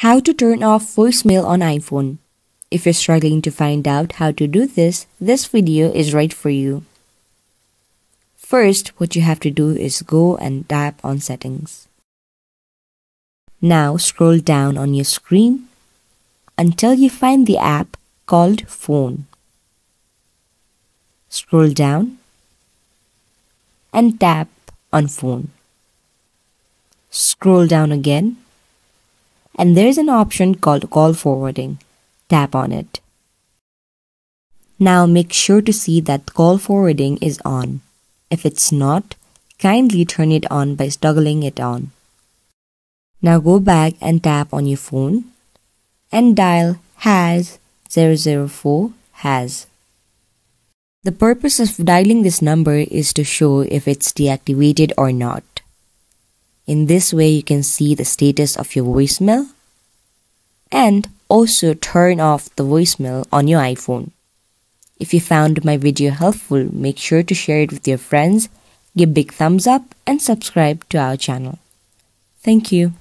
How to turn off voicemail on iPhone. If you're struggling to find out how to do this, this video is right for you. First, what you have to do is go and tap on settings. Now scroll down on your screen until you find the app called phone. Scroll down and tap on phone. Scroll down again and there's an option called call forwarding. Tap on it. Now make sure to see that call forwarding is on. If it's not, kindly turn it on by toggling it on. Now go back and tap on your phone and dial has 004 has. The purpose of dialing this number is to show if it's deactivated or not. In this way, you can see the status of your voicemail and also turn off the voicemail on your iPhone. If you found my video helpful, make sure to share it with your friends, give big thumbs up and subscribe to our channel. Thank you.